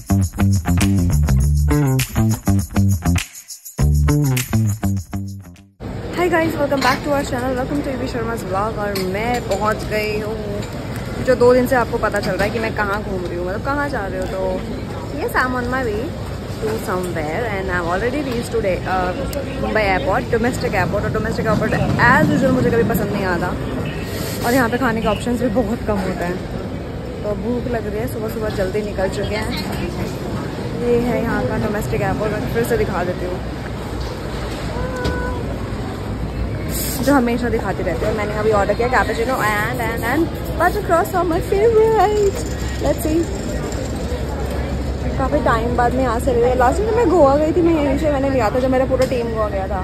Hi guys welcome back to our channel welcome to V Sharma blog और मैं पहुँच गई हूँ, जो दो दिन से आपको पता चल रहा है कि मैं कहाँ घूम रही हूँ। मतलब कहाँ जा रही हूँ? तो ये I on my way to somewhere and I am already reach to Mumbai airport domestic airport और डोमेस्टिक एयरपोर्ट एज यूजल मुझे कभी पसंद नहीं आता। और यहाँ पे खाने के ऑप्शन भी बहुत कम होते हैं। भूख लग रही है सुबह सुबह जल्दी निकल चुके हैं। ये है यहाँ का डोमेस्टिक एयरपोर्ट मैं फिर से दिखा देती हूँ। जो हमेशा दिखाती रहती है। मैंने अभी ऑर्डर किया cappuccino and and and butter croissant for my favourite let's see काफ़ी टाइम बाद में यहाँ से ले लास्ट टाइम मैं गोवा गई थी, मैं यहीं से मैंने लिया था, जब मेरा पूरा टीम गोवा गया था।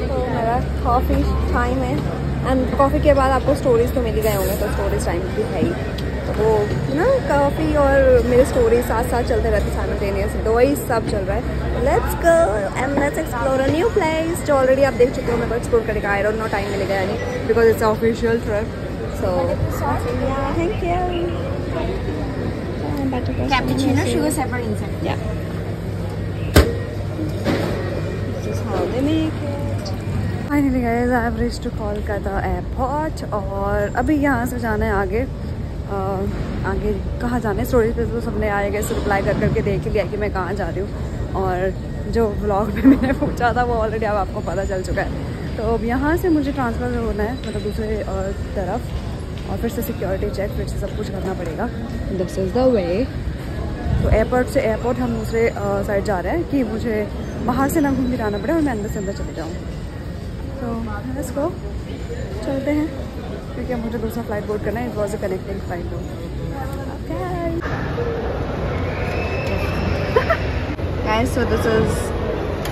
तो मेरा काफ़ी टाइम है। एंड कॉफ़ी के बाद आपको स्टोरीज तो मिल ही गए होंगे तो स्टोरीज टाइम भी है ही तो वो ना काफ़ी और मेरे स्टोरी साथ साथ चलते रहते साइमल्टेनियस तो वही सब चल रहा है let's go and let's explore a new place जो ऑलरेडी आप देख चुके हो मेरे को एक्सप्लोर करेगा आई डोंट नो टाइम मिलेगा यानी because it's official trip so thank you Cappuccino, sugar separate inside. Yeah. This is how they make it. Finally guys, I have reached to Kolkata airport और अभी यहाँ से जाना है आगे। आ, आगे कहाँ जाना है? स्टोरी पे तो सबने आए गए रिप्लाई कर करके देख लिया कि मैं कहाँ जा रही हूँ। और जो ब्लॉग में मैंने पूछा था वो ऑलरेडी अब आपको पता चल चुका है। तो अब यहाँ से मुझे ट्रांसफ़र होना है मतलब दूसरे तरफ़। और फिर से सिक्योरिटी चेक फिर से सब कुछ करना पड़ेगा। दिस इज़ द वे तो एयरपोर्ट से एयरपोर्ट हम दूसरे साइड जा रहे हैं कि मुझे बाहर से ना घूम फिर आना पड़े और मैं अंदर से अंदर चले जाऊँ। तो इसको चलते हैं। क्योंकि मुझे दूसरा फ़्लाइट बोर्ड करना है। It was a connecting flight board guys so this is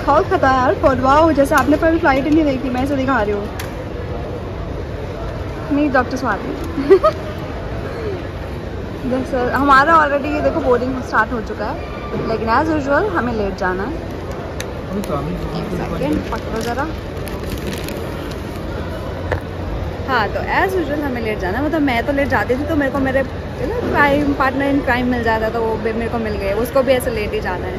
Kolkata airport wow जैसे आपने पहले फ़्लाइट ही नहीं देखी मैं इसे दिखा रही हूँ। नहीं डॉक्टर स्वाति जैसे हमारा ऑलरेडी ये देखो बोर्डिंग स्टार्ट हो चुका है। लेकिन एज यूजल हमें लेट जाना है। एक सेकेंड पकड़ो ज़रा। हाँ तो एज़ यूजल हमें लेट जाना मतलब मैं तो लेट जाती थी तो मेरे को मेरे ना क्राइम पार्टनर इन क्राइम मिल जाता तो वो मेरे को मिल गए। उसको भी ऐसे लेट ही जाना है।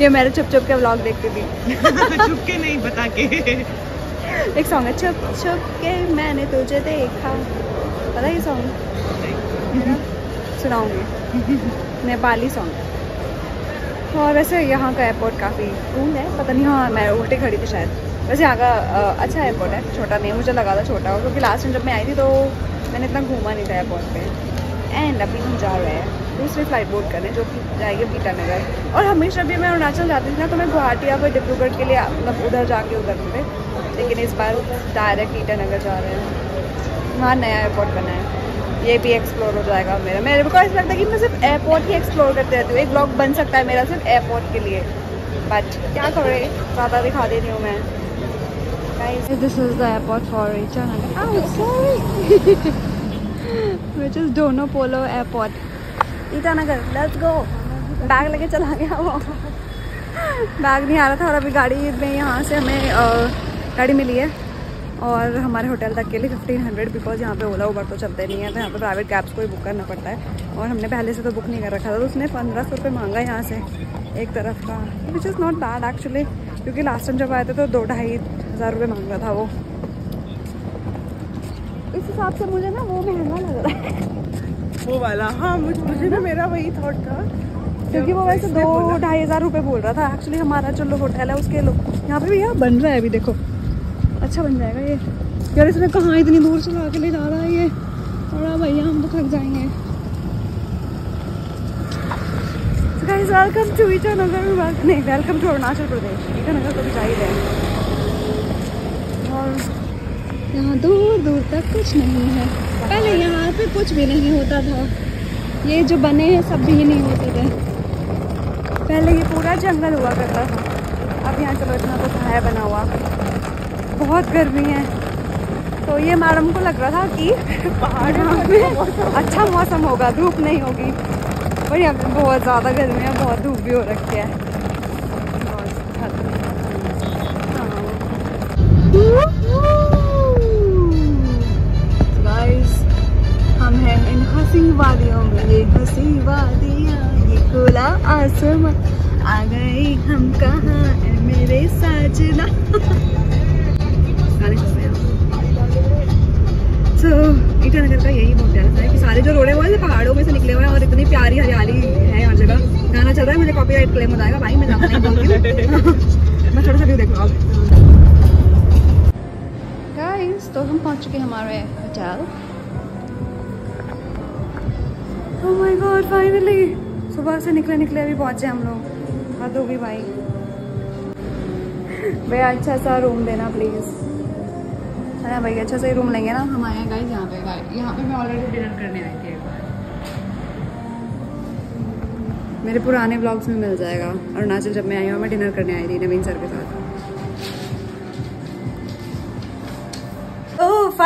ये मेरे छुप छुप के ब्लॉग देखती थी। छुप के नहीं बता के। एक सॉन्ग है छुप छुप के मैंने तुझे देखा। पता ये सॉन्ग सुनाऊँगी। नेपाली सॉन्ग और वैसे यहाँ का एयरपोर्ट काफ़ी कूल है। पता नहीं हाँ मैं उल्टी खड़ी थी शायद। वैसे यहाँ का अच्छा एयरपोर्ट है, छोटा नहीं, मुझे लगा था छोटा हो क्योंकि लास्ट टाइम जब मैं आई थी तो मैंने इतना घूमा नहीं था एयरपोर्ट पे। एंड अभी हम जा रहे हैं, दूसरी फ़्लाइट बोर्ड करने, जो कि जाएगी बीटानगर और हमेशा भी मैं अरुणाचल जाती थी ना तो मैं गुवाहाटी या फिर डिब्रूगढ़ के लिए मतलब उधर जाके उधर थे। लेकिन इस बार डायरेक्ट ईटानगर जा रहे हैं। वहाँ नया एयरपोर्ट बना है। ये भी एक्सप्लोर हो जाएगा मेरा। मेरे को ऐसा लगता है कि मैं सिर्फ़ एयरपोर्ट ही एक्सप्लोर करते रहती हूँ। एक ब्लॉग बन सकता है मेरा सिर्फ़ एयरपोर्ट के लिए। बट क्या करें ज़्यादा दिखा दे रही हूँ मैं। Guys this is the airport for Ichanagar oh sorry which is Dono Polo airport. Itanagar let's go bag लेके चला गया वो बैग नहीं आ रहा था और अभी गाड़ी में यहाँ से हमें गाड़ी मिली है और हमारे होटल तक के लिए फिफ्टीन हंड्रेड बिकॉज़ यहाँ पे ओला उबर तो चलते नहीं है तो यहाँ पे प्राइवेट कैब्स को ही बुक करना पड़ता है और हमने पहले से तो बुक नहीं कर रखा था तो उसने पंद्रह सौ रुपये मांगा यहाँ से एक तरफ़ का which is not bad actually क्योंकि लास्ट टाइम जब आए थे तो दो ढाई हज़ार रुपये मांग रहा था वो। इस हिसाब से मुझे ना वो महँगा लग रहा है। वो वाला हाँ मुझ, मुझे ना मेरा वही थॉट था। क्योंकि वो वैसे दो ढाई हज़ार रुपये बोल रहा था। एक्चुअली हमारा जो लोग होटल है उसके लोग यहाँ पे भी यहाँ बन रहा है अभी देखो। अच्छा बन जाएगा ये। यार इसने कहाँ इतनी दूर चला के ले जा रहा है ये। थोड़ा भैया हम तो थक जाएँगे। Welcome to Itanagar welcome to Arunachal Pradesh Itanagar तो चाहिए और यहाँ दूर दूर तक कुछ नहीं है। पहले यहाँ पे कुछ भी नहीं होता था। ये जो बने हैं, सब भी नहीं होते थे। पहले ये पूरा जंगल हुआ करता था। अब यहाँ चलो इतना तो छाया बना हुआ। बहुत गर्मी है। तो ये मैडम को लग रहा था कि पहाड़ में अच्छा मौसम होगा, धूप नहीं होगी। और यहाँ पे बहुत ज़्यादा गर्मी है, बहुत धूप भी हो रखी है। हँसी वादियों में ये हँसी वादियाँ ये खुला आसमां आ गए हम कहाँ मेरे साजना? सो ईटानगर का यही बहुत प्यारा है कि सारे जो रोडे हुए हैं पहाड़ों में से निकले हुए हैं और इतनी प्यारी हरियाली है हर जगह। गाना चल रहा है, मुझे कॉपीराइट क्लेम हो जाएगा, भाई, मैं ज़्यादा नहीं बोलती मैं थोड़ा सा व्यू देख रहा हूँ गाइस तो हम पहुँच चुके हैं हमारे hotel oh my God finally सुबह से निकले निकले अभी पहुँचे हम लोग। हद हो गई भाई। भैया अच्छा सा रूम देना प्लीज़ है ना भाई अच्छा सा ही रूम लेंगे ना? हम आए हैं गाइस यहाँ पे गाइस यहाँ पे मैं ऑलरेडी डिनर करने आई थी एक बार। मेरे पुराने व्लॉग्स में मिल जाएगा अरुणाचल जब मैं आई हूँ मैं डिनर करने आई थी नवीन सर के साथ।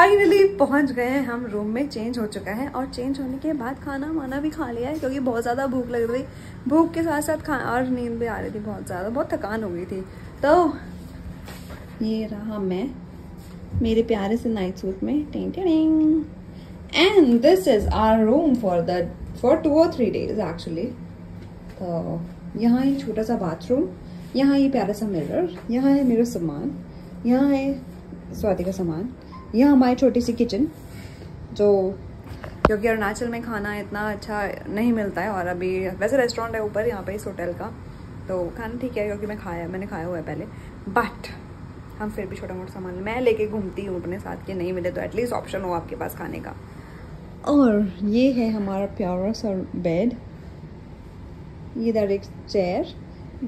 फाइनली पहुँच गए हैं, हम रूम में चेंज हो चुका है और चेंज होने के बाद खाना वाना भी खा लिया है क्योंकि बहुत ज़्यादा भूख लग रही भूख के साथ साथ खा और नींद भी आ रही थी बहुत ज़्यादा, बहुत थकान हो गई थी। तो ये रहा मैं मेरे प्यारे से नाइट सूट में। टिंग टिंग and this is our room for the for two और थ्री डेज़ एक्चुअली तो यहाँ है छोटा सा बाथरूम यहाँ ये प्यारा सा मिरर यहाँ है मेरा सामान, यहाँ है स्वाति का सामान। यहाँ हमारी छोटी सी किचन जो क्योंकि अरुणाचल में खाना इतना अच्छा नहीं मिलता है, और अभी वैसे रेस्टोरेंट है ऊपर, यहाँ पे इस होटल का तो खाना ठीक है, क्योंकि मैं खाया, मैंने खाया हुआ है पहले। बट हम फिर भी छोटा मोटा सामान, मैं लेके घूमती हूँ अपने साथ के नहीं मिले तो एटलीस्ट ऑप्शन हो आपके पास खाने का। और ये है हमारा प्यारा सा बेड इधर एक चेयर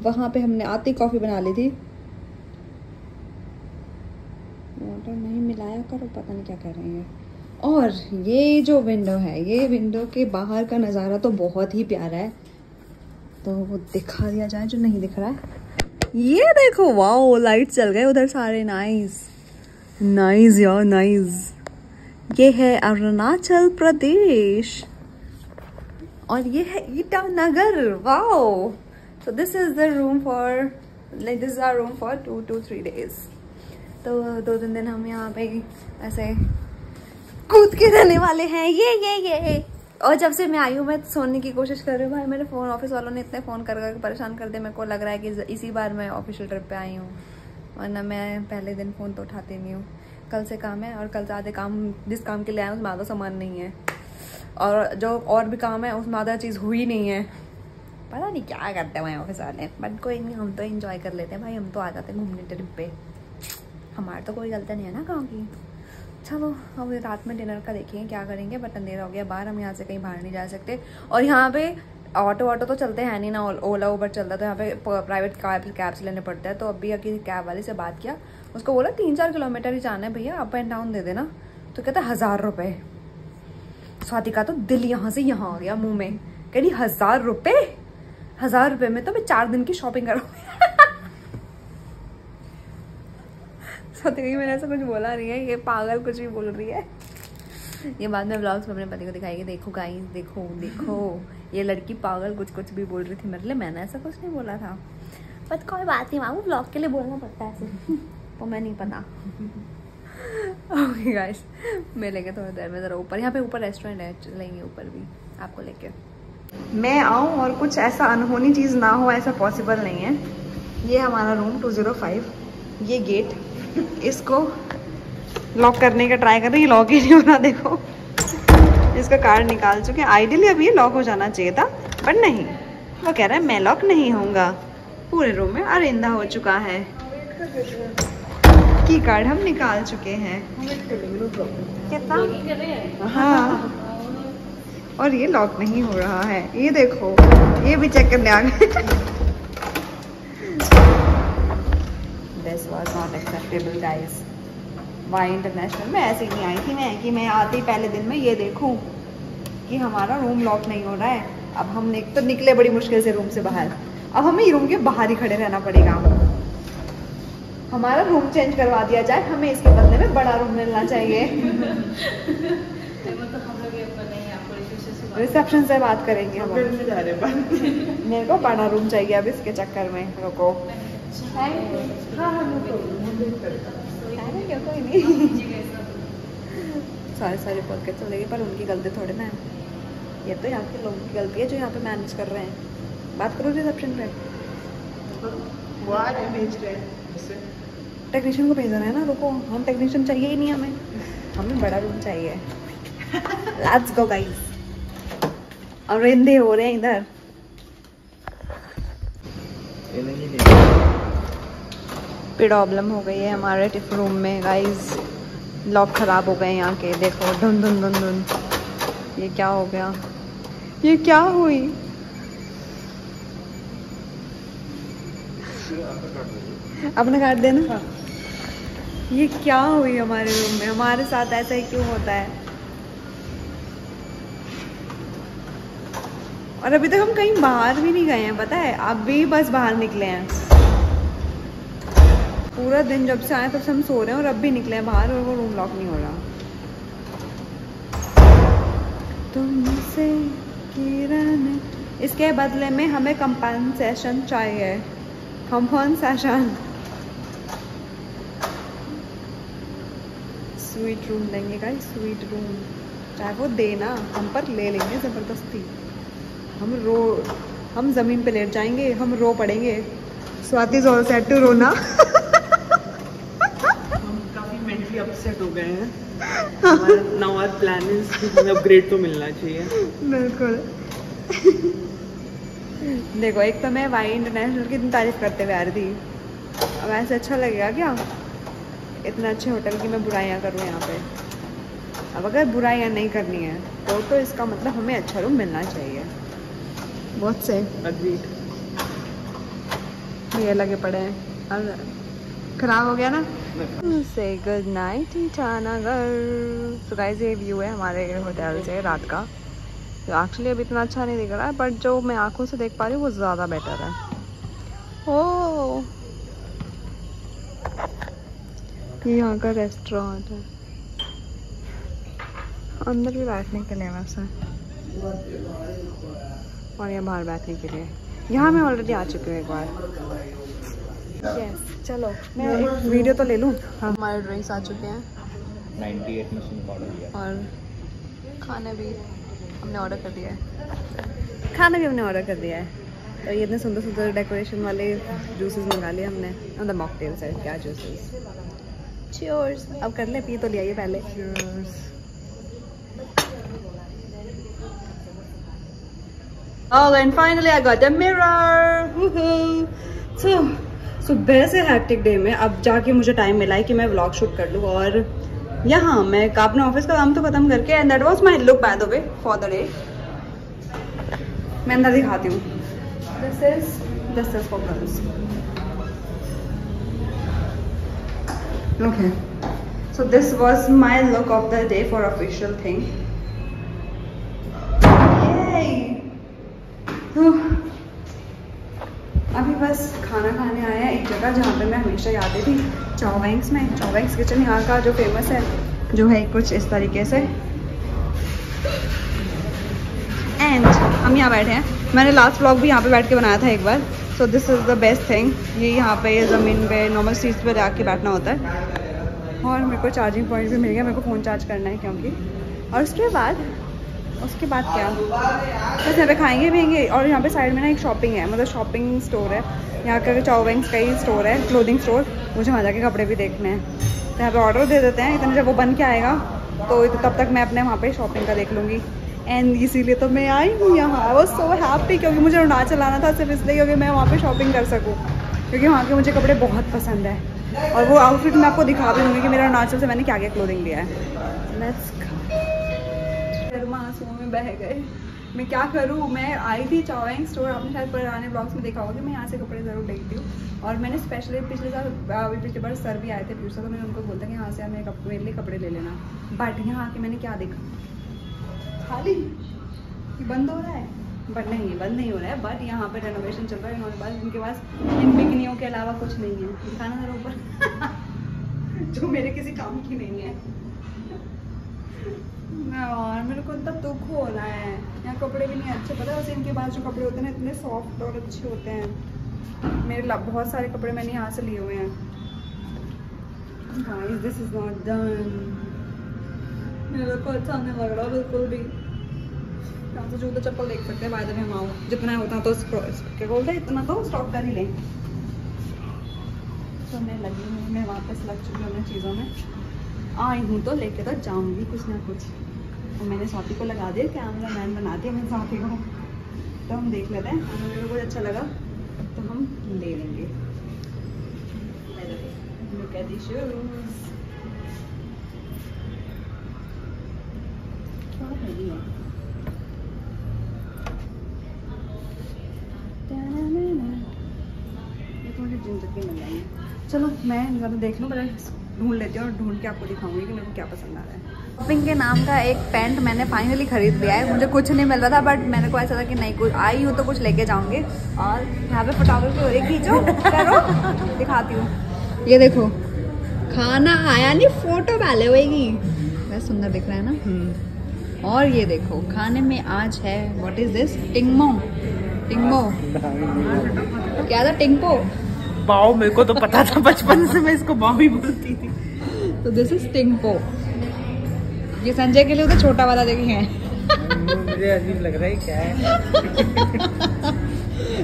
वहाँ पे हमने आती कॉफ़ी बना ली थी। वाटर नहीं मिलाया करो, पता नहीं क्या कर रही है। और ये जो विंडो है, ये विंडो के बाहर का नज़ारा तो बहुत ही प्यारा है। तो वो दिखा दिया जाए जो नहीं दिख रहा है। ये देखो वाओ लाइट चल गए उधर सारे नाइस नाइस यार नाइस ये है अरुणाचल प्रदेश। और ये है Itanagar wow so this is the room for like, this is our room for two to three days तो दो तीन दिन हम यहाँ पे ऐसे कूद के रहने वाले हैं। ये ये ये और जब से मैं आई हूँ, मैं सोने की कोशिश कर रही हूँ। भाई, मेरे फ़ोन ऑफ़िस वालों ने इतने फ़ोन कर कर परेशान कर दिया मेरे को लग रहा है कि इसी बार मैं ऑफिशियल ट्रिप पे आई हूँ। वरना मैं पहले दिन फ़ोन तो उठाती नहीं हूँ। कल से काम है और कल से आधे काम, जिस काम के लिए आए उसमें आधा सामान नहीं है। और जो और भी काम है, उसमें आधा चीज़ हुई नहीं है। पता नहीं क्या करते हैं वहाँ ऑफ़िस वाले। बट कोई नहीं, हम तो इंजॉय कर लेते हैं। भाई, हम तो आ जाते हैं घूमने ट्रिप पे। हमारे तो कोई गलती नहीं है ना गाँव की। चलो, अब रात में डिनर का देखेंगे क्या करेंगे, बट अंधेरा हो गया, बाहर हम यहाँ से कहीं बाहर नहीं जा सकते। और यहाँ पे ऑटो ऑटो तो चलते हैं नहीं ना ओला उबर चलता है तो यहाँ पे प्राइवेट कैब कैब्स लेने पड़ते हैं। तो अभी अभी कैब वाले से बात किया। उसको बोला तीन चार किलोमीटर ही जाना है भैया अप एंड डाउन दे देना। तो कहता हज़ार रुपये स्वाति का तो दिल यहाँ से यहाँ आ गया मुँह में। कह रही, हज़ार रुपये हज़ार रुपये में तो मैं चार दिन की शॉपिंग करूँगी। स्वाति की मैंने ऐसा कुछ बोला नहीं है ये पागल कुछ भी बोल रही है। ये बाद में ब्लॉग्स में अपने पति को दिखाएगी देखो गाइस देखो देखो ये लड़की पागल कुछ कुछ भी बोल रही थी मेरे लिए मैंने ऐसा कुछ नहीं बोला था। बट कोई बात नहीं मामू ब्लॉग के लिए बोलना पड़ता है ऐसे। तो मैं नहीं पता ओके गाइस मिलेंगे थोड़ी देर में ज़रा ऊपर यहाँ पे ऊपर रेस्टोरेंट है चलेंगे ऊपर भी आपको लेके। मैं आऊँ और कुछ ऐसा अनहोनी चीज़ ना हो ऐसा पॉसिबल नहीं है। ये हमारा रूम 205 ये गेट इसको लॉक करने का ट्राई कर रही है लॉक ही नहीं हो रहा, देखो। इसका कार्ड निकाल चुके आइडियली अभी ये लॉक हो जाना चाहिए था बट नहीं। वो कह रहा है, मैं लॉक नहीं होऊँगा। पूरे रूम में अरिंदा हो चुका है। की कार्ड हम निकाल चुके हैं। कितना? हाँ। और ये लॉक नहीं हो रहा है। ये देखो, ये भी चेक करने आ गए। This was not acceptable guys Y international में ऐसे ही नहीं आई थी मैं कि मैं आते ही पहले दिन में ये देखूँ कि हमारा रूम लॉक नहीं हो रहा है। अब हम एक तो निकले बड़ी मुश्किल से रूम से बाहर। अब हमें रूम के बाहर ही खड़े रहना पड़ेगा। हमारा रूम चेंज करवा दिया जाए हमें इसके बदले में बड़ा रूम मिलना चाहिए। रिसेप्शन से बात करेंगे हम। मेरे को बड़ा रूम चाहिए अब इसके चक्कर में रुको। क्या कोई नहीं सारे सारे पॉकेट चलेगी पर उनकी गलती थोड़ी ना है। ये तो यहाँ के लोगों की गलती है जो यहाँ पे मैनेज कर रहे हैं। बात करो रिसेप्शन पे। हैं टेक्नीशियन को भेज रहे हैं ना रुको। हम टेक्नीशियन चाहिए ही नहीं हमें। हमें बड़ा रूम चाहिए। लेट्स गो गाइस और रेंदे हो रहे हैं इधर। प्रॉब्लम हो गई है हमारे टिफ रूम में गाइस लॉक ख़राब हो गए यहाँ के देखो धुन धुन धुन धुन. ये क्या हो गया? ये क्या हुई? अपने काट देना? ये क्या हुई हमारे रूम में? हमारे साथ ऐसा ही क्यों होता है? और अभी तक हम कहीं बाहर भी नहीं गए हैं पता है? अब भी बस बाहर निकले हैं. पूरा दिन जब से आए तब से हम सो रहे हैं और अब भी निकले हैं बाहर और वो रूम लॉक नहीं हो रहा। तुमसे किरण। इसके बदले में हमें कंपनसेशन चाहिए। कंपनसेशन स्वीट रूम देंगे का स्वीट रूम चाहे वो देना हम पर ले लेंगे ज़बरदस्ती। हम रो, हम ज़मीन पे लेट जाएँगे, हम रो पड़ेंगे। स्वाति इज़ सेट टू रोना। अपसेट हो गए हैं। नाउ आवर प्लान इज़ कि हमें अपग्रेड तो मिलना चाहिए। बिल्कुल। देखो एक तो मैं वाई इंटरनेशनल की इतनी तारीफ़ करते हुए आ रही थी। अब ऐसे अच्छा लगेगा क्या? इतने अच्छे होटल की मैं बुराइयाँ करूँ यहाँ पे। अब अगर बुराइयाँ नहीं करनी है तो तो इसका मतलब हमें अच्छा रूम मिलना चाहिए। बहुत से अग्रीड ये लगे पड़े हैं। और खराब हो गया ना? से गुड नाइट ईटानगर तो गाइस ये व्यू है हमारे होटल से रात का। तो एक्चुअली अभी इतना अच्छा नहीं दिख रहा है बट जो मैं आँखों से देख पा रही हूँ, वो ज़्यादा बेटर है। ओ ये यहाँ का रेस्टोरेंट है। अंदर भी बैठने के लिए वैसे और यहाँ बाहर बैठने के लिए। यहाँ मैं ऑलरेडी आ चुकी हूँ एक बार। चलो मैं एक वीडियो तो ले लूँ? हमारे ड्रिंक्स आ चुके हैं। 98 मशीन ऑर्डर किया और खाना भी हमने ऑर्डर कर दिया है। खाना भी हमने ऑर्डर कर दिया है। तो ये इतने सुंदर सुंदर डेकोरेशन वाले जूसेस मंगा लिए हमने। मतलब मॉकटेल्स है क्या जूसेस चियर्स अब कर ले पी तो लिया ये पहले। Oh, and finally I got a mirror. Woohoo! So, सुबह से हैक्टिक डे में अब जाके मुझे टाइम मिला है कि मैं व्लॉग शूट कर लूँ और यहाँ मैं अपने ऑफ़िस का काम तो खत्म करके and that was my look by the way for the day मैं अंदर दिखाती हूँ। This is this is for girls okay so this was my look of the day for official thing तो अभी बस खाना खाने आए हैं। एक जगह जहाँ पे मैं हमेशा आती थी चौवैंक्स में, चौवैंक्स किचन यहाँ का जो फ़ेमस है, जो है कुछ इस तरीके से। एंड हम यहाँ बैठे हैं। मैंने लास्ट व्लॉग भी यहाँ पे बैठ के बनाया था एक बार। So this is the best thing ये यहाँ पे ज़मीन पे नॉर्मल सीट पे जाके बैठना होता है। और मेरे को चार्जिंग पॉइंट भी मिल गया। मेरे को फ़ोन चार्ज करना है क्योंकि। और उसके बाद उसके बाद क्या? बस यहाँ पे खाएँगे, पियेंगे और यहाँ पे साइड में ना एक शॉपिंग है मतलब शॉपिंग स्टोर है। यहाँ का चौवेंग्स का ही स्टोर है क्लोथिंग स्टोर मुझे वहाँ जाके कपड़े भी देखने हैं। तो यहाँ पे ऑर्डर दे देते हैं। इतने जब वो बन के आएगा तो तब तक मैं अपने वहाँ पे शॉपिंग का देख लूँगी। एंड इसीलिए तो मैं आई हूँ यहाँ। आई वॉज़ सो हैप्पी क्योंकि मुझे अरुणाचल आना था, सिर्फ़ इसलिए क्योंकि मैं वहाँ पे शॉपिंग कर सकूँ। क्योंकि वहाँ के मुझे कपड़े बहुत पसंद है। और वो आउटफिट मैं आपको दिखा भी दूँगी कि मेरा अरुणाचल से मैंने क्या क्या क्लोथिंग लिया है। लेट्स आंसुओं में बह गए। मैं क्या करूँ? मैं आई थी चौवेंग स्टोर आपने शायद पुराने ब्लॉग्स में देखा होगा मैं यहाँ से कपड़े ज़रूर देखती हूँ। और मैंने स्पेशली पिछले साल पिछले बार सर भी आए थे प्यूसा तो मैंने उनको बोलता कि यहाँ से मेरे कप, मेरे लिए कपड़े ले लेना। बट यहाँ आके मैंने क्या देखा? खाली? बंद हो रहा है? बट नहीं, बंद नहीं हो रहा है बट यहाँ पे रेनोवेशन चल रहा है, इन्होंने पास इनके पास इन बिकनियों के अलावा कुछ नहीं है। दिखाना जरा ऊपर। जो मेरे किसी काम की नहीं है। यार, मेरे को इतना दुख हो रहा है। यहाँ कपड़े भी नहीं अच्छे पता वैसे इनके पास जो कपड़े होते हैं इतने सॉफ्ट और अच्छे होते हैं। मेरे बहुत सारे कपड़े मैंने यहाँ से लिए हुए हैं। Guys this is not done मेरे को अच्छा नहीं लग रहा, बिल्कुल भी। यहाँ से जूता चप्पल देख सकते हैं बाद में हम आओ। जितना होता तो क्या बोलते इतना तो स्टॉक कर ही लें। तो मैं लगी हूँ, मैं वापस लग चुकी हूँ अपनी चीज़ों में। आई हूँ तो लेके तो जाऊँगी कुछ ना कुछ। और मैंने स्वाति को लगा दिया कैमरा मैन बना दिया मैंने स्वाति को। तो हम देख लेते हैं। अगर मेरे को अच्छा लगा। तो हम ले लेंगे। चलो, मैं देख लूँ ढूंढ लेती हूँ और ढूंढ के आपको दिखाऊँगी कि मेरे को क्या पसंद आ रहा है। शॉपिंग के नाम का एक पैंट मैंने फाइनली खरीद लिया है। मुझे कुछ नहीं मिल रहा था बट मैंने को ऐसा था कि नहीं कुछ आई हूँ तो कुछ लेके जाऊँगी। और यहाँ पे फोटोग्राफी हो रही खींचो करो दिखाती हूँ। ये देखो खाना आया नहीं फ़ोटो डाले होएगी वैसे सुंदर दिख रहा है ना? और ये देखो खाने में आज है what is this tingmo. Tingmo. क्या था? टिंगपो। बाओ मेरे को तो पता था बचपन से मैं इसको बाओ ही बोलती थी। तो दिस इज़ टिंगपो ये संजय के लिए तो छोटा वाला देखे हैं। मुझे अजीब लग रहा है क्या है?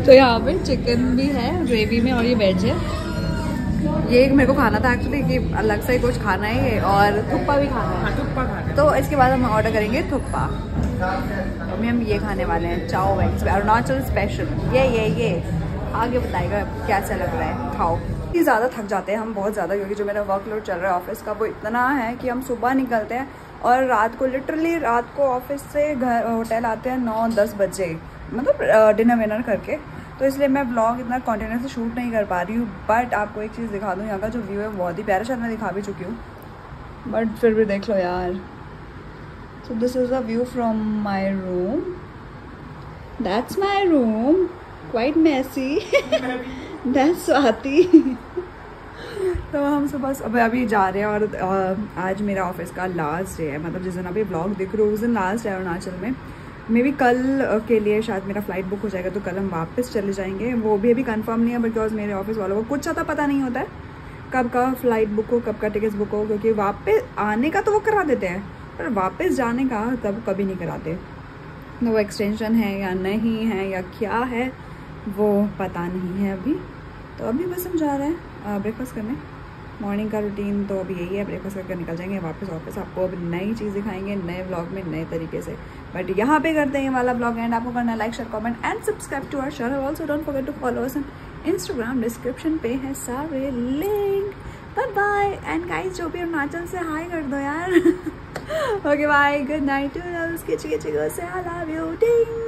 तो यहाँ पे चिकन भी है ग्रेवी में और ये वेज है। ये मेरे को खाना था एक्चुअली कि अलग से कुछ खाना है ये और थुप्पा भी खाना है। हाँ थुप्पा खाना तो इसके बाद हम ऑर्डर करेंगे थुप्पा अभी हम ये खाने वाले हैं चाओ वैक्स अरुणाचल स्पेशल ये ये ये। आगे बताएगा कैसा लग रहा है? खाओ। इतनी ज़्यादा थक जाते हैं, हम बहुत ज़्यादा, क्योंकि जो मेरा वर्कलोड चल रहा है ऑफ़िस का, वो इतना है कि हम सुबह निकलते हैं और रात को लिटरली रात को ऑफ़िस से घर होटल आते हैं नौ दस बजे मतलब डिनर विनर करके। तो इसलिए मैं ब्लॉग इतना कॉन्टिन्यूसली शूट नहीं कर पा रही हूँ बट आपको एक चीज़ दिखा दूँ, यहाँ का जो व्यू है, बहुत ही प्यारा शायद मैं दिखा भी चुकी हूँ। बट फिर भी देख लो यार। So this is a view from my room. That's my room. Quite messy That's Swati. तो हम सुबह सुबह अभी जा रहे हैं और आज मेरा ऑफ़िस का लास्ट डे है। मतलब जिस दिन अभी ब्लॉग दिख रहे हो उस दिन लास्ट है अरुणाचल में। मे बी कल के लिए शायद मेरा फ़्लाइट बुक हो जाएगा तो कल हम वापस चले जाएँगे। वो भी अभी कंफर्म नहीं है बिकॉज़ मेरे ऑफ़िस वालों को कुछ ज़्यादा पता नहीं होता है कब का फ़्लाइट बुक हो कब का टिकट्स बुक हो क्योंकि वापस आने का तो वो करा देते हैं पर वापस जाने का तब कभी नहीं कराते। तो वो एक्सटेंशन है या नहीं है या क्या है वो पता नहीं है अभी। तो अभी बस हम जा रहे हैं ब्रेकफास्ट करने। मॉर्निंग का रूटीन तो अभी यही है ब्रेकफास्ट करके निकल जाएँगे, वापस ऑफ़िस आपको अभी नई चीज़ दिखाएँगे, नए ब्लॉग में, नए तरीके से। बट यहाँ पे करते हैं ये वाला ब्लॉग एंड आपको करना like share comment and subscribe to our channel also don't forget to follow us Instagram description पे है सारे link bye bye and guys जो भी अरुणाचल से हाय कर दो यार। Okay bye good night to किची किची love you. Ding.